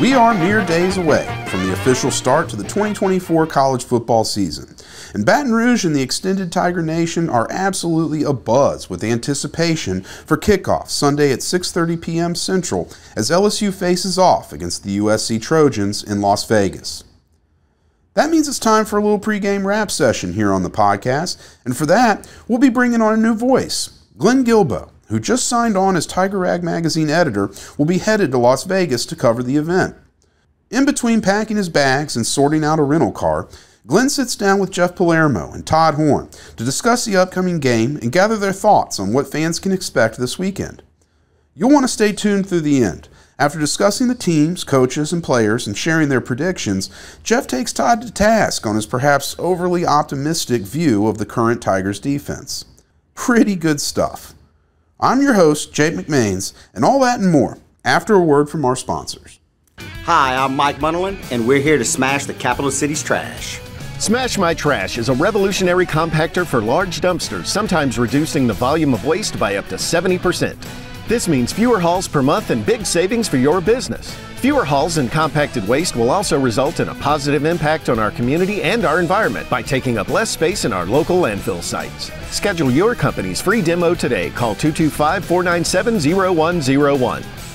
We are mere days away from the official start to the 2024 college football season. And Baton Rouge and the extended Tiger Nation are absolutely abuzz with anticipation for kickoff Sunday at 6:30 p.m. Central as LSU faces off against the USC Trojans in Las Vegas. That means it's time for a little pregame rap session here on the podcast, and for that, we'll be bringing on a new voice. Glenn Guilbeau, who just signed on as Tiger Rag magazine editor, will be headed to Las Vegas to cover the event. In between packing his bags and sorting out a rental car, Glenn sits down with Jeff Palermo and Todd Horne to discuss the upcoming game and gather their thoughts on what fans can expect this weekend. You'll want to stay tuned through the end. After discussing the teams, coaches, and players and sharing their predictions, Jeff takes Todd to task on his perhaps overly optimistic view of the current Tigers defense. Pretty good stuff. I'm your host, Jake McMains, and all that and more after a word from our sponsors. Hi, I'm Mike Munderland, and we're here to smash the capital city's trash. Smash My Trash is a revolutionary compactor for large dumpsters, sometimes reducing the volume of waste by up to 70%. This means fewer hauls per month and big savings for your business. Fewer hauls and compacted waste will also result in a positive impact on our community and our environment by taking up less space in our local landfill sites. Schedule your company's free demo today. Call 225 497 0101.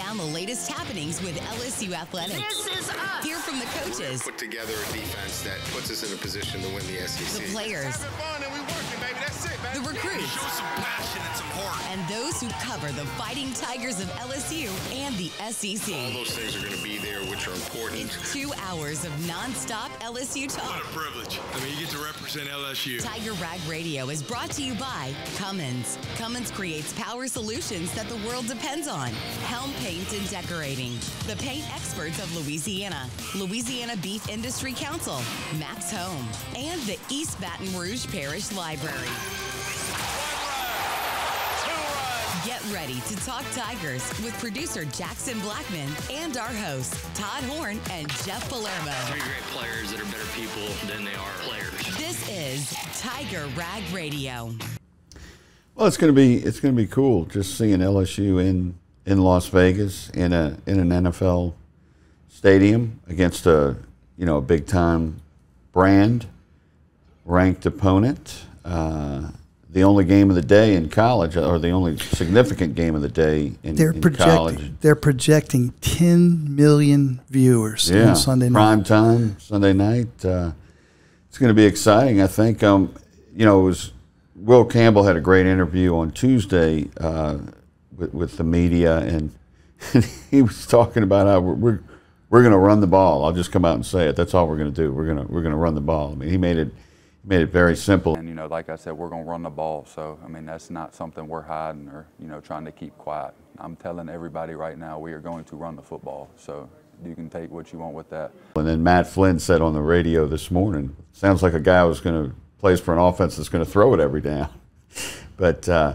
Down the latest happenings with LSU athletics. This is us. Hear from the coaches, put together a defense that puts us in a position to win the SEC. the players, Having fun and we working, baby. That's it, baby. the recruits, Show some passion and some heart. and those who cover the Fighting Tigers of LSU and the SEC. All those things are going to be there, which are important. It's two hours of nonstop LSU talk. What talk. a privilege. I mean, you get to represent LSU. Tiger Rag Radio is brought to you by Cummins. Cummins creates power solutions that the world depends on. Helm Paint and Decorating. The paint experts of Louisiana. Louisiana Beef Industry Council. Max Home. And the East Baton Rouge Parish Library. Get ready to talk Tigers with producer Jackson Blackman and our hosts Todd Horne and Jeff Palermo. three great players that are better people than they are players. This is Tiger Rag Radio. Well, it's going to be it's going to be cool just seeing LSU in in Las Vegas in a in an NFL stadium against a you know a big time brand ranked opponent. Uh, the only game of the day in college, or the only significant game of the day in, They're in projecting. college. They're projecting 10 million viewers Yeah, on Sunday night. prime time Sunday night. Uh, it's going to be exciting. I think. Um, you know, it was Will Campbell had a great interview on Tuesday uh, with, with the media, and he was talking about how we're we're, we're going to run the ball. I'll just come out and say it. That's all we're going to do. We're going to we're going to run the ball. I mean, he made it made it very simple. And, you know, like I said, we're going to run the ball. So, I mean, that's not something we're hiding or, you know, trying to keep quiet. I'm telling everybody right now we are going to run the football. So you can take what you want with that. And then Matt Flynn said on the radio this morning, sounds like a guy who's going to plays for an offense that's going to throw it every down. but uh,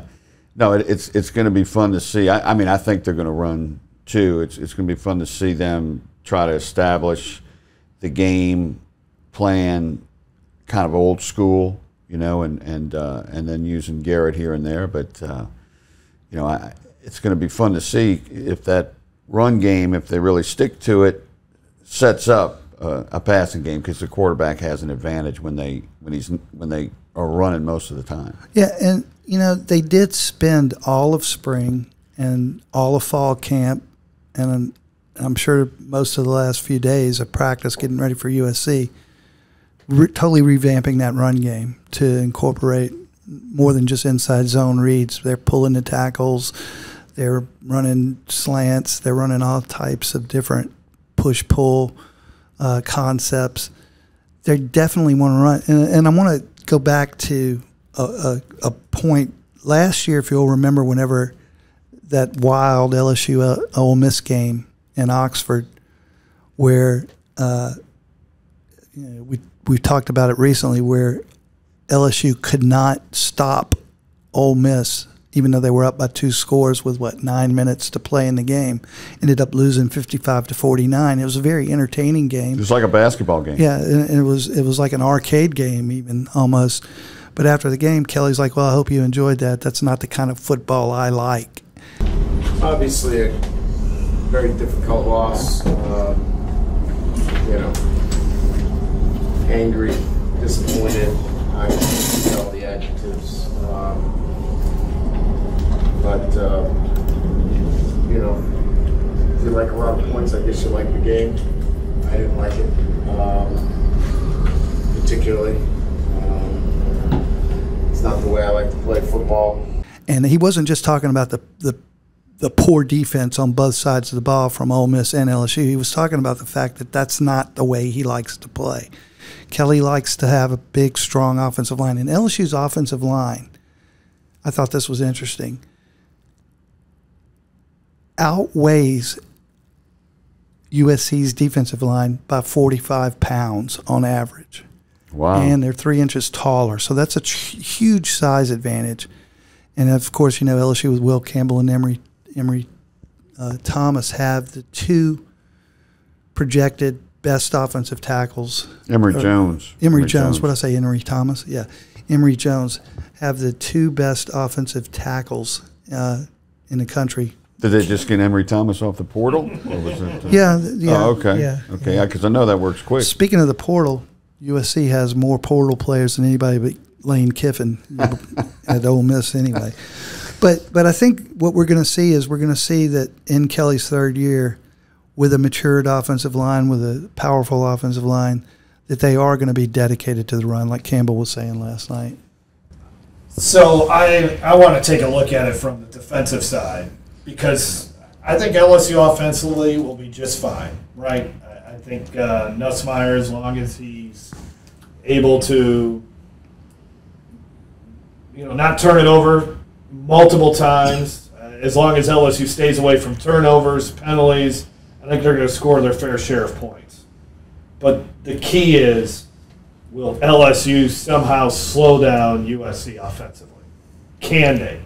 no, it, it's it's going to be fun to see. I, I mean, I think they're going to run too. It's it's going to be fun to see them try to establish the game plan, kind of old school, you know, and and uh, and then using Garrett here and there. But uh, you know, I, it's going to be fun to see if that run game, if they really stick to it, sets up uh, a passing game because the quarterback has an advantage when they when he's when they are running most of the time. Yeah, and you know they did spend all of spring and all of fall camp, and I'm sure most of the last few days of practice getting ready for USC, re- totally revamping that run game to incorporate more than just inside zone reads. They're pulling the tackles, they're running slants, they're running all types of different push pull uh, concepts. They definitely want to run, and, and I want to go back to a, a, a point last year, if you'll remember, whenever that wild LSU uh, Ole Miss game in Oxford, where uh, you know, we we talked about it recently, where LSU could not stop Ole Miss even though they were up by two scores with what nine minutes to play in the game, ended up losing 55 to 49. It was a very entertaining game. It was like a basketball game. Yeah, and it was it was like an arcade game even almost. But after the game, Kelly's like, "Well, I hope you enjoyed that. That's not the kind of football I like." Obviously, a very difficult loss. Um, you know, angry, disappointed. I use all the adjectives. Um, but uh, you know, if you like a lot of points, I guess you like the game. I didn't like it um, particularly. Um, it's not the way I like to play football. And he wasn't just talking about the, the the poor defense on both sides of the ball from Ole Miss and LSU. He was talking about the fact that that's not the way he likes to play. Kelly likes to have a big, strong offensive line, and LSU's offensive line. I thought this was interesting. Outweighs USC's defensive line by 45 pounds on average. Wow. And they're three inches taller. So that's a huge size advantage. And of course, you know, LSU with Will Campbell and Emery, Emery uh, Thomas have the two projected best offensive tackles. Emery Jones. Emery, Emery Jones. Jones. What I say, Emery Thomas? Yeah. Emery Jones have the two best offensive tackles uh, in the country. Did they just get Emery Thomas off the portal? Or was it, uh, yeah, yeah. Oh, okay. Yeah, okay, because yeah. I know that works quick. Speaking of the portal, USC has more portal players than anybody but Lane Kiffin at Ole Miss anyway. But but I think what we're going to see is we're going to see that in Kelly's third year, with a matured offensive line, with a powerful offensive line, that they are going to be dedicated to the run, like Campbell was saying last night. So I I want to take a look at it from the defensive side because I think LSU offensively will be just fine, right? I, think uh, Nussmeier, as long as he's able to, you know, not turn it over multiple times, uh, as long as LSU stays away from turnovers, penalties, I think they're going to score their fair share of points. But the key is, will LSU somehow slow down USC offensively? Can they?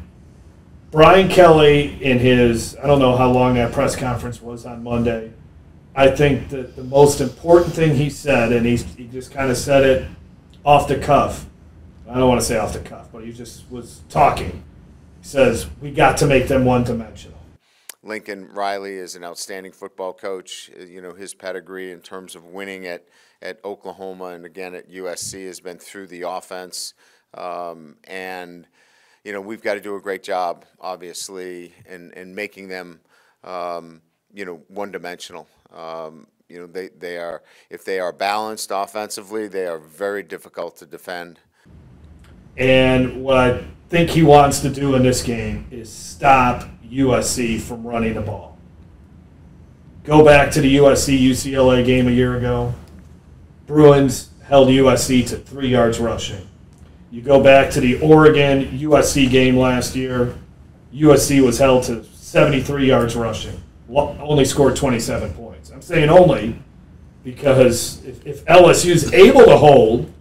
Brian Kelly, in his, I don't know how long that press conference was on Monday, I think that the most important thing he said, and he's, he just kind of said it off the cuff. I don't want to say off the cuff, but he just was talking. He says, We got to make them one dimensional. Lincoln Riley is an outstanding football coach. Uh, you know, his pedigree in terms of winning at, at Oklahoma and again at USC has been through the offense. Um, and, you know, we've got to do a great job, obviously, in, in making them, um, you know, one dimensional. Um, you know, they, they are, if they are balanced offensively, they are very difficult to defend. And what I think he wants to do in this game is stop USC from running the ball. Go back to the USC UCLA game a year ago. Bruins held USC to three yards rushing. You go back to the Oregon USC game last year. USC was held to 73 yards rushing. Only scored 27 points. I'm saying only because if, if LSU is able to hold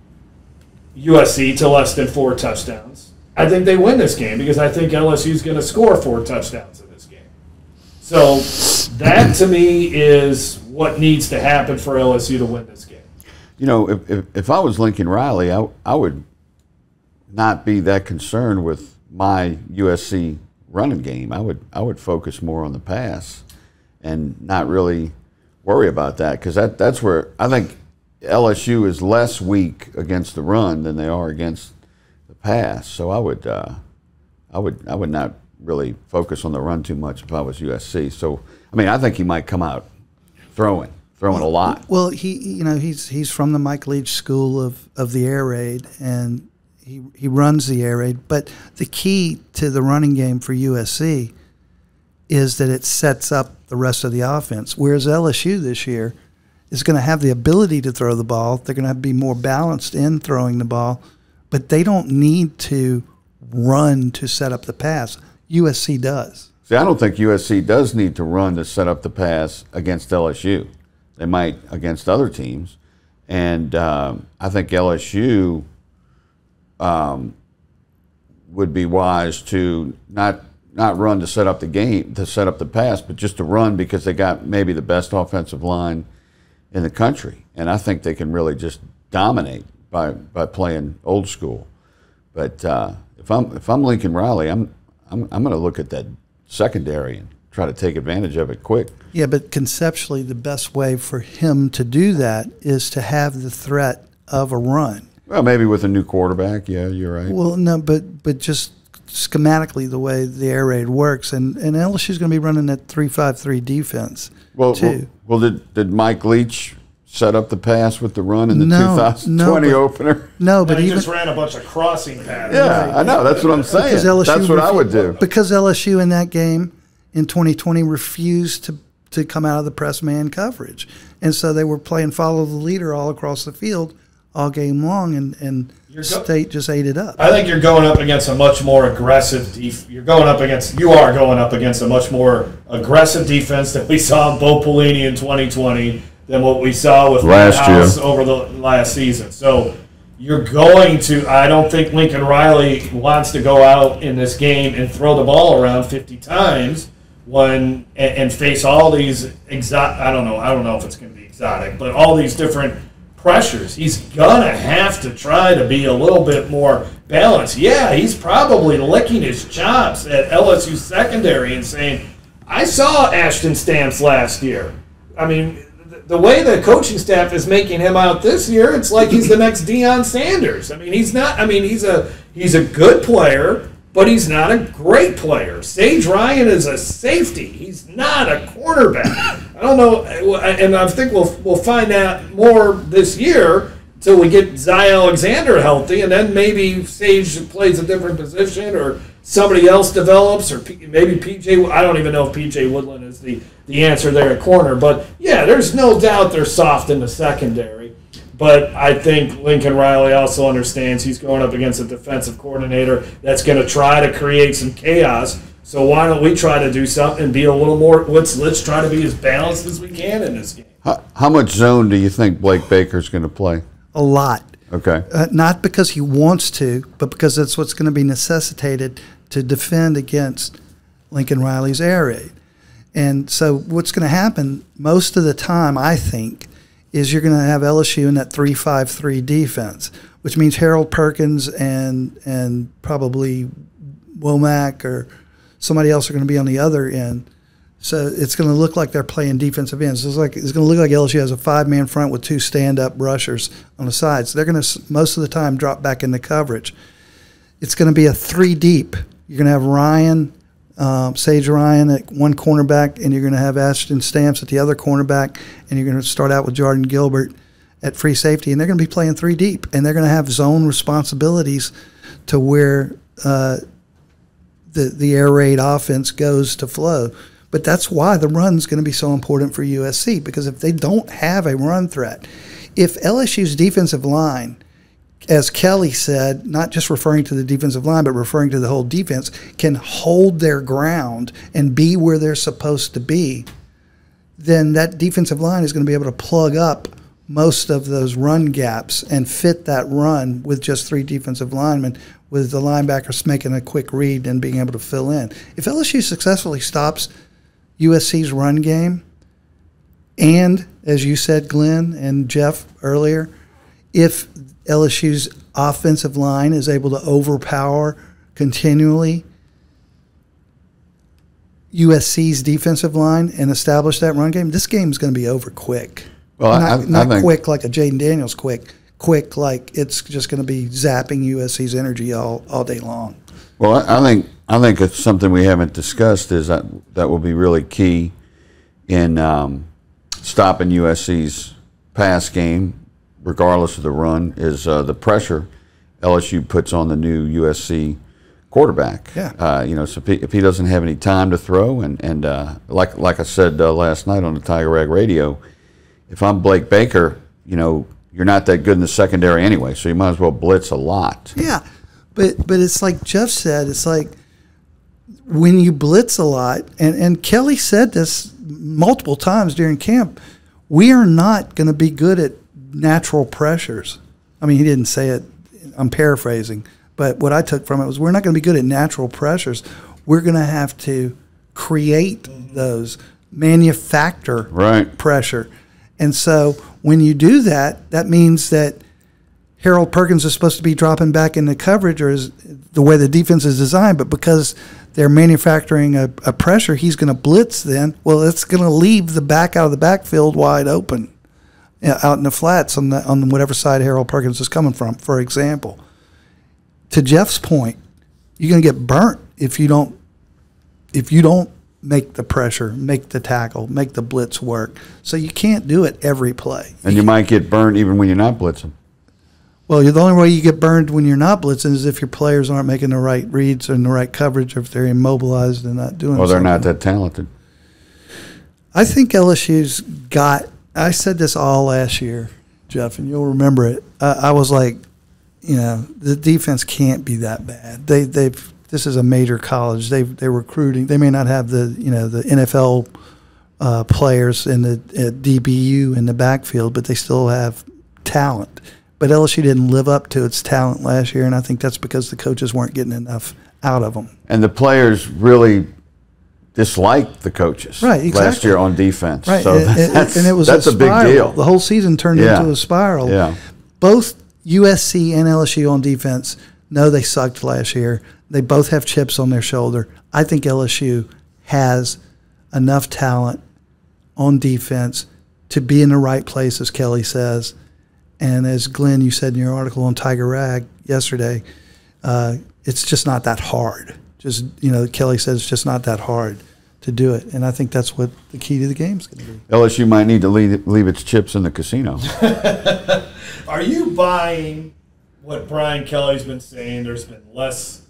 USC to less than four touchdowns, I think they win this game because I think LSU is going to score four touchdowns in this game. So that to me is what needs to happen for LSU to win this game. You know, if, if, if I was Lincoln Riley, I, I would not be that concerned with my USC running game. I would I would focus more on the pass and not really worry about that because that, that's where I think LSU is less weak against the run than they are against pass. So I would, uh, I would, I would not really focus on the run too much if I was USC. So I mean, I think he might come out throwing, throwing a lot. Well, he, you know, he's he's from the Mike Leach school of of the air raid, and he he runs the air raid. But the key to the running game for USC is that it sets up the rest of the offense. Whereas LSU this year is going to have the ability to throw the ball. They're going to, to be more balanced in throwing the ball but they don't need to run to set up the pass. USC does. See, I don't think USC does need to run to set up the pass against LSU. They might against other teams, and um, I think LSU um, would be wise to not not run to set up the game to set up the pass, but just to run because they got maybe the best offensive line in the country, and I think they can really just dominate by by playing old school. But uh, if I'm if I'm Lincoln Riley, I'm I'm I'm going to look at that secondary and try to take advantage of it quick. Yeah, but conceptually, the best way for him to do that is to have the threat of a run. Well, maybe with a new quarterback. Yeah, you're right. Well, no, but but just schematically the way the air raid works, and and LSU's going to be running that three five three defense Well, too. well, well, did did Mike Leach set up the pass with the run in the No, 2020 no, but- opener? No, No, but he even just ran a bunch of crossing patterns. Yeah, I know. That's what I'm saying. LSU That's what I would do. Because LSU in that game in 2020 refused to to come out of the press man coverage, and so they were playing follow the leader all across the field all game long, and and go- State just ate it up. I think you're going up against a much more aggressive def- You're going up against. You are going up against a much more aggressive defense that we saw in Bo Pelini in 2020 than what we saw with Last year. House over the last season. So you're going to. I don't think Lincoln Riley wants to go out in this game and throw the ball around 50 times when and, and face all these exotic. I don't know. I don't know if it's going to be exotic, but all these different pressures. He's gonna have to try to be a little bit more balanced. Yeah, he's probably licking his chops at LSU secondary and saying, "I saw Ashton Stamps last year." I mean, the way the coaching staff is making him out this year, it's like he's the next Deion Sanders. I mean, he's not. I mean, he's a he's a good player, but he's not a great player. Sage Ryan is a safety. He's not a quarterback. I don't know, and I think we'll we'll find out more this year until we get Zy Alexander healthy, and then maybe Sage plays a different position, or somebody else develops, or P, maybe PJ. I don't even know if PJ Woodland is the the answer there at corner, but yeah, there's no doubt they're soft in the secondary. But I think Lincoln Riley also understands he's going up against a defensive coordinator that's going to try to create some chaos. So why don't we try to do something and be a little more? Let's let's try to be as balanced as we can in this game. How, how much zone do you think Blake Baker's going to play? A lot. Okay. Uh, not because he wants to, but because that's what's going to be necessitated to defend against Lincoln Riley's air raid. And so, what's going to happen most of the time, I think, is you're going to have LSU in that three-five-three defense, which means Harold Perkins and and probably Womack or somebody else are going to be on the other end. So it's going to look like they're playing defensive ends. It's like it's going to look like LSU has a five-man front with two stand-up rushers on the sides. They're going to most of the time drop back into coverage. It's going to be a three deep. You're going to have Ryan, um, Sage Ryan at one cornerback, and you're going to have Ashton Stamps at the other cornerback, and you're going to start out with Jardin Gilbert at free safety, and they're going to be playing three deep, and they're going to have zone responsibilities to where uh, the the air raid offense goes to flow. But that's why the run's going to be so important for USC because if they don't have a run threat, if LSU's defensive line, as Kelly said, not just referring to the defensive line, but referring to the whole defense, can hold their ground and be where they're supposed to be, then that defensive line is going to be able to plug up most of those run gaps and fit that run with just three defensive linemen, with the linebackers making a quick read and being able to fill in. If LSU successfully stops USC's run game, and as you said, Glenn and Jeff earlier, if LSU's offensive line is able to overpower continually USC's defensive line and establish that run game, this game is going to be over quick. Well, not, I- I not think- quick like a Jayden Daniels quick, quick like it's just going to be zapping USC's energy all, all day long. Well, I, I think I think it's something we haven't discussed is that that will be really key in um, stopping USC's pass game, regardless of the run. Is uh, the pressure LSU puts on the new USC quarterback? Yeah. Uh, you know, so if he, if he doesn't have any time to throw, and and uh, like like I said uh, last night on the Tiger Rag Radio, if I'm Blake Baker, you know, you're not that good in the secondary anyway, so you might as well blitz a lot. Yeah, but but it's like Jeff said. It's like when you blitz a lot, and and Kelly said this multiple times during camp. We are not going to be good at natural pressures. I mean, he didn't say it. I'm paraphrasing, But what I took from it was we're not going to be good at natural pressures. We're going to have to create mm-hmm. those, manufacture Right. pressure. And so when you do that, that means that Harold Perkins is supposed to be dropping back into coverage or is the way the defense is designed, but because they're manufacturing a, a pressure, he's going to blitz then. Well, it's going to leave the back out of the backfield wide open yeah, out in the flats on the on whatever side Harold Perkins is coming from, for example. To Jeff's point, you're going to get burnt if you don't if you don't make the pressure, make the tackle, make the blitz work. So you can't do it every play. And you might get burned even when you're not blitzing. Well, the only way you get burned when you're not blitzing is if your players aren't making the right reads or in the right coverage, or if they're immobilized and not doing. Well, they're something. not that talented. I think LSU's got. I said this all last year, Jeff, and you'll remember it. I, I was like, you know, the defense can't be that bad. They they've this is a major college. They they're recruiting. They may not have the you know the NFL uh, players in the DBU in the backfield, but they still have talent. But LSU didn't live up to its talent last year, and I think that's because the coaches weren't getting enough out of them. And the players really disliked the coaches Right, last year on defense. Right, So and, that's, and it was that's a, a, big spiral. deal. The whole season turned Yeah. into a spiral. Yeah. Both USC and LSU on defense know they sucked last year. They both have chips on their shoulder. I think LSU has enough talent on defense to be in the right place, as Kelly says. And as Glenn, you said in your article on Tiger Rag yesterday, uh, it's just not that hard. Just you know, Kelly says it's just not that hard to do it, and I think that's what the key to the game is going to be. LSU might need to leave, leave its chips in the casino. Are you buying what Brian Kelly's been saying? There's been less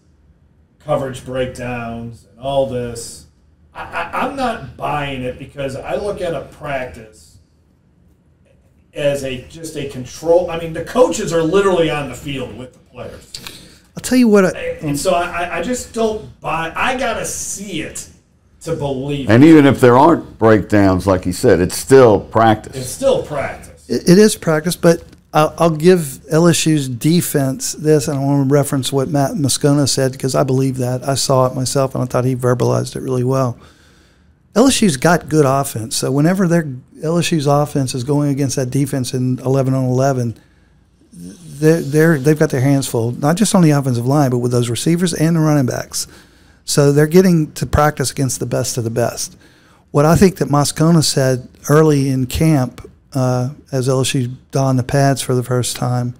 coverage breakdowns and all this. I, I, I'm not buying it because I look at a practice as a just a control. I mean, the coaches are literally on the field with the players, I'll tell you what. I, and so I, I just don't buy. I gotta see it to believe. and even if there aren't breakdowns, like he said, it's still practice. It's still practice. It, it is practice, but I'll, I'll give LSU's defense this, and I want to reference what Matt Moscona said because I believe that. I saw it myself, and I thought he verbalized it really well. LSU's got good offense, so whenever their LSU's offense is going against that defense in 11 on 11, they're, they're they've got their hands full, not just on the offensive line, but with those receivers and the running backs. So they're getting to practice against the best of the best. What I think that Moscona said early in camp, uh, as LSU donned the pads for the first time,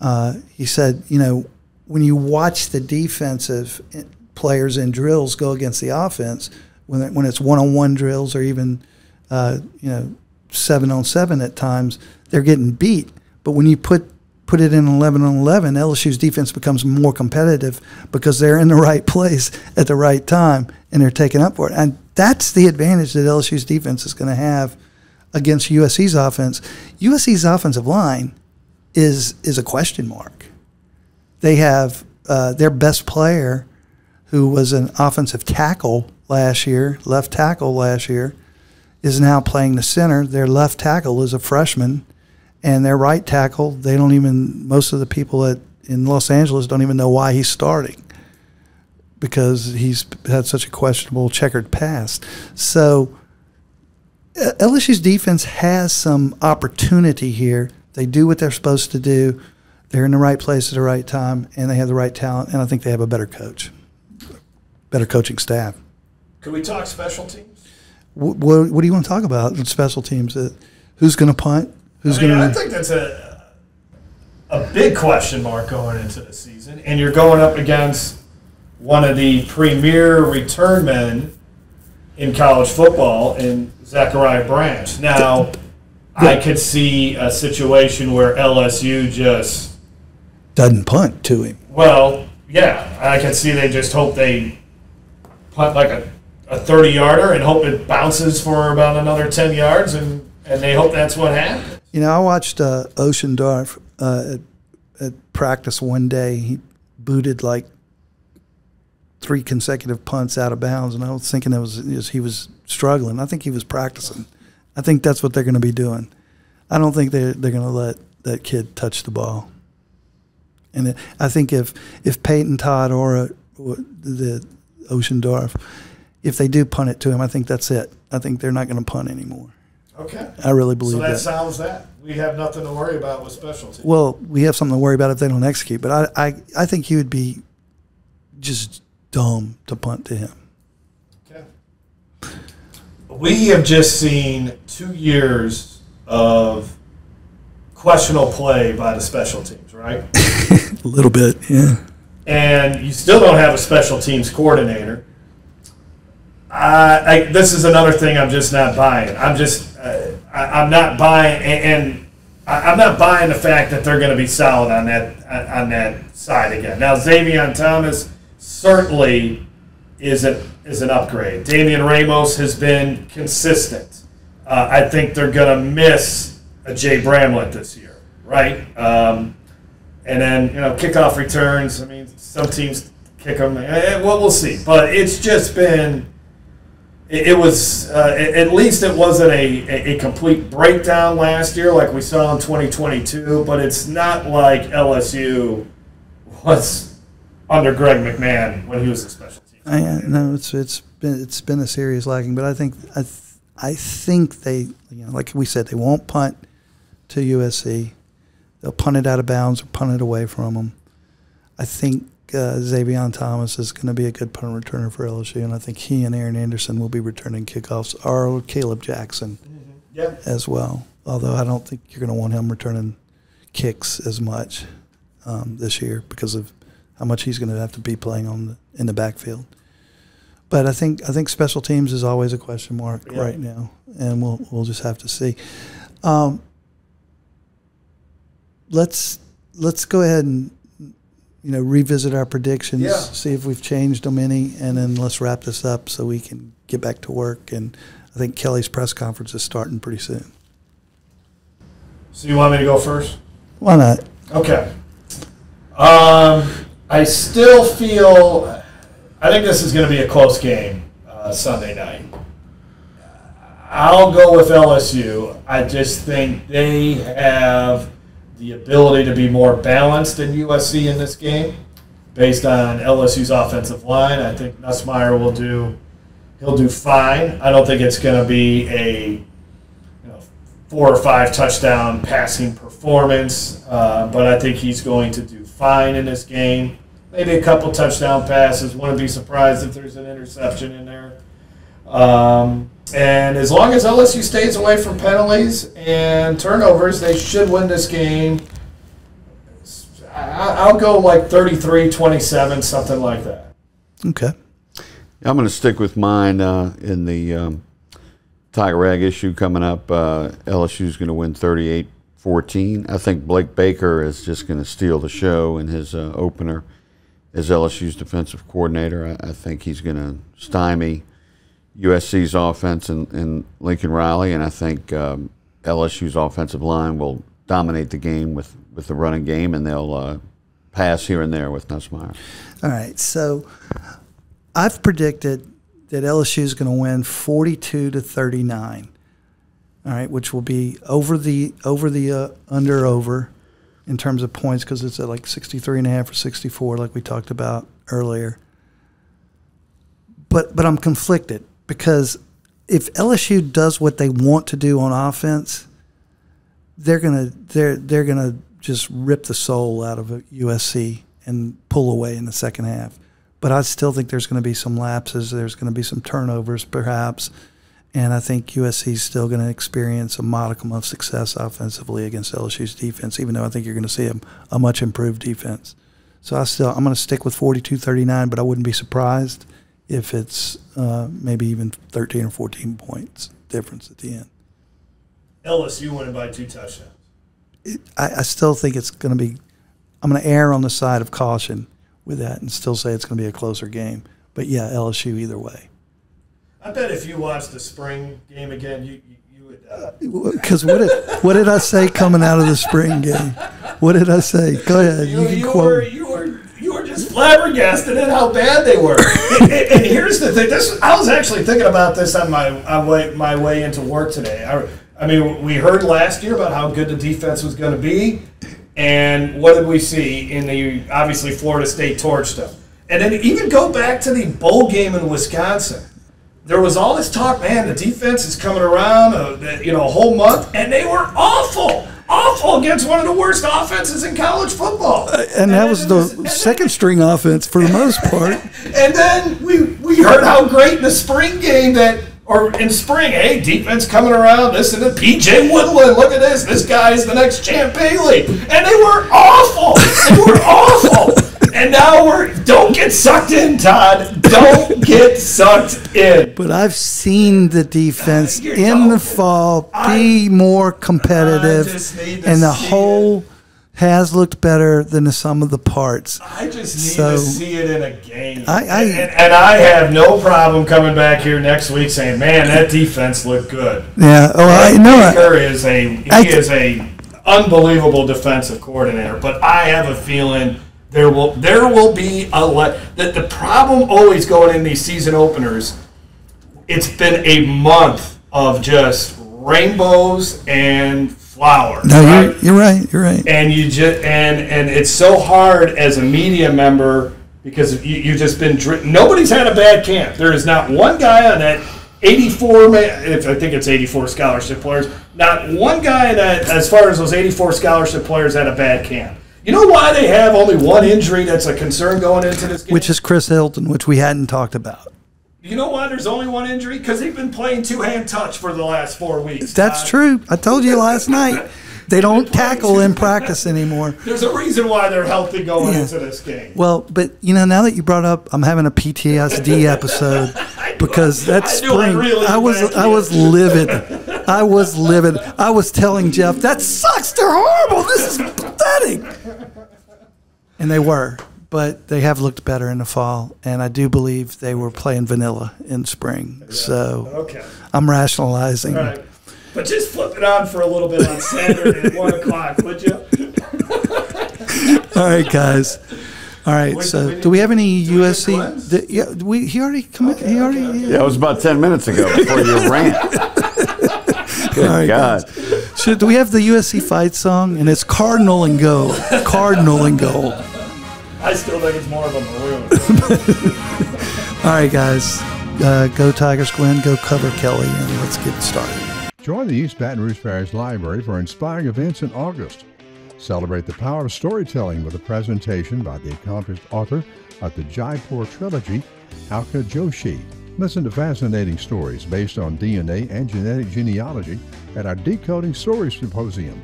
uh, he said, you know, when you watch the defensive players in drills go against the offense, when when it's one-on-one drills or even uh, you know seven on seven at times, they're getting beat. But when you put put it in 11 on 11, LSU's defense becomes more competitive because they're in the right place at the right time and they're taking up for it. And that's the advantage that LSU's defense is going to have against USC's offense. USC's offensive line is is a question mark. They have uh, their best player, who was an offensive tackle last year, left tackle last year, is now playing the center. Their left tackle is a freshman, and their right tackle, they don't even. Most of the people at in Los Angeles don't even know why he's starting because he's had such a questionable checkered past. So uh, LSU's defense has some opportunity here. They do what they're supposed to do. They're in the right place at the right time, and they have the right talent. And I think they have a better coach, better coaching staff. Could we talk special teams? What, what, what do you want to talk about in special teams? Uh, who's going to punt? Who's I mean, going I think that's a a big question mark going into the season, and you're going up against one of the premier return men in college football in Zachariah Branch. Now, I could see a situation where LSU just Doesn't punt to him. well, yeah, I could see they just hope they punt like a, a 30 yarder and hope it bounces for about another 10 yards, and, and they hope that's what happens. You know, I watched uh, Ochsendorf uh, at, at practice one day. He booted like three consecutive punts out of bounds, and I was thinking it was, was he was struggling. I think he was practicing. I think that's what they're going to be doing. I don't think they're they're going to let that kid touch the ball. And it, I think if if Peyton Todd or, uh, or the Ochsendorf, if they do punt it to him, I think that's it. I think they're not going to punt anymore. Okay. I really believe So that, that. sounds that. We have nothing to worry about with special teams. Well, we have something to worry about if they don't execute, but I, I, I think he would be just dumb to punt to him. Okay. We have just seen two years of questionable play by the special teams, right? A little bit, yeah. and you still don't have a special teams coordinator. I, I, this is another thing I'm just not buying. I'm just uh, I, I'm not buying, and, and I, I'm not buying the fact that they're going to be solid on that on that side again. Now Zavion Thomas certainly is an is an upgrade. Damian Ramos has been consistent. Uh, I think they're going to miss a Jay Bramblett this year, right? Um, and then you know kickoff returns. I mean, some teams kick them. Eh, well, we'll see. But it's just been. It, it was uh, at least it wasn't a, a, complete breakdown last year like we saw in 2022. But it's not like LSU was under Greg McMahon when he was a special team. I, I no, it's it's been it's been a serious lacking, but I think I th- I think they you know like we said they won't punt to USC. They'll punt it out of bounds or punt it away from them. I think uh, Zavion Thomas is going to be a good punt returner for LSU, and I think he and Aaron Anderson will be returning kickoffs, or Kaleb Jackson Yeah. as well. Although I don't think you're going to want him returning kicks as much um, this year because of how much he's going to have to be playing on the, in the backfield. But I think I think special teams is always a question mark Yeah. right now, and we'll we'll just have to see. Um, let's let's go ahead and you know revisit our predictions, Yeah. see if we've changed them any, and then let's wrap this up so we can get back to work. And I think Kelly's press conference is starting pretty soon. So you want me to go first? Why not? Okay. Um, I still feel. I think this is going to be a close game uh, Sunday night. I'll go with LSU. I just think they have the ability to be more balanced than USC in this game, based on LSU's offensive line. I think Nussmeier will do. He'll do fine. I don't think it's going to be a you know, four or five touchdown passing performance, uh, but I think he's going to do fine in this game. Maybe a couple touchdown passes. Wouldn't be surprised if there's an interception in there. Um, and as long as LSU stays away from penalties and turnovers, they should win this game. I- I'll go like 33 27, something like that. Okay. I'm going to stick with mine uh, in the um, Tiger Rag issue coming up. Uh, LSU is going to win 38 14. I think Blake Baker is just going to steal the show in his uh, opener as LSU's defensive coordinator. I, I think he's going to stymie USC's offense and, and Lincoln Riley, and I think um, LSU's offensive line will dominate the game with, with the running game, and they'll uh, pass here and there with Nussmeier. All right. So I've predicted that LSU is going to win 42 to 39. All right, which will be over the over the uh, under over in terms of points because it's at like 63 and a half or 64 like we talked about earlier. But but I'm conflicted because if LSU does what they want to do on offense, they're gonna they're they're gonna just rip the soul out of USC and pull away in the second half. But I still think there's going to be some lapses. There's going to be some turnovers, perhaps, and I think USC is still going to experience a modicum of success offensively against LSU's defense. Even though I think you're going to see a, a much improved defense. So I still I'm going to stick with 42-39, but I wouldn't be surprised if it's uh, maybe even 13 or 14 points difference at the end. LSU winning by two touchdowns. I, I still think it's going to be. I'm going to err on the side of caution with that, and still say it's going to be a closer game. But yeah, LSU either way. I bet if you watch the spring game again, you you, you would. Uh, Because what did what did I say coming out of the spring game? What did I say? Go ahead. You, you, can you quote. were you were you were just flabbergasted at how bad they were. and, here's the thing: this I was actually thinking about this on my on way, my way into work today. I, I mean, we heard last year about how good the defense was going to be, And what did we see in the obviously Florida State torched them, and then even go back to the bowl game in Wisconsin. There was all this talk, man. The defense is coming around, uh, you know, a whole month, and they were awful, awful against one of the worst offenses in college football. Uh, and that was the second string offense for the most part. And then we we heard how great in the spring game that, or in spring, hey, defense coming around. This and that. PJ Woodland, look at this. This guy's the next Champ Bailey, and they were awful. They were awful. And now we're don't get sucked in, Todd. Don't get sucked in. But I've seen the defense in the fall be more competitive, just need to and the whole has looked better than the sum of the parts. I just need So- to see it in a game. I- I- and, and I have no problem coming back here next week saying, "Man, that defense looked good." Yeah. Oh, I know. I- Baker is a he I- is a unbelievable defensive coordinator, but I have a feeling there will there will be a le- that the problem always going in these season openers. It's been a month of just rainbows and flowers. No, right? you're, you're right. You're right. and you just and and it's so hard as a media member because you, you've just been dri- nobody's had a bad camp there is not one guy on that 84 ma- if i think it's 84 scholarship players not one guy that as far as those 84 scholarship players had a bad camp you know why they have only one injury that's a concern going into this game Which is Chris Hilton, which we hadn't talked about. you know why there's only one injury because they've been playing two-hand touch for the last four weeks That's Todd. true. I told you last night. They don't tackle in practice anymore. there's a reason why they're healthy going into this game Well, but you know, now that you brought up, I'm having a PTSD episode because that I knew I'd spring reel it I was I was livid. I was livid. I was telling Jeff that sucks. They're horrible. This is pathetic. And they were, but they have looked better in the fall, and I do believe they were playing vanilla in spring. So okay I'm rationalizing. All right. But just flip it on for a little bit on Saturday at 1 o'clock, would you? All right, guys. All right. Wait, So, we do we have any do we USC? Glenn's? yeah, we he already come. He already. Yeah, it was about 10 minutes ago before your rant. Good All right, God. Should, do we have the USC fight song? And it's Cardinal and Go. Cardinal and Go. I still think it's more of a maroon. All right, guys. Uh, go Tigers, Glenn. Go cover Kelly, and let's get started. Join the East Baton Rouge Parish Library for inspiring events in August. Celebrate the power of storytelling with a presentation by the accomplished author of the Jaipur trilogy, Alka Joshi. Listen to fascinating stories based on DNA and genetic genealogy at our Decoding Stories Symposium.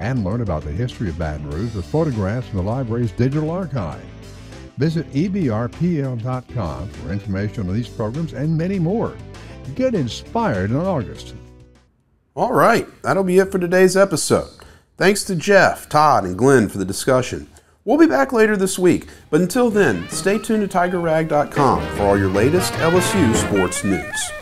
And learn about the history of Baton Rouge with photographs from the library's digital archive. Visit ebrpl.com for information on these programs and many more. Get inspired in August. All right, that'll be it for today's episode. Thanks to Jeff, Todd, and Glenn for the discussion. We'll be back later this week, but until then, stay tuned to TigerRag.com for all your latest LSU sports news.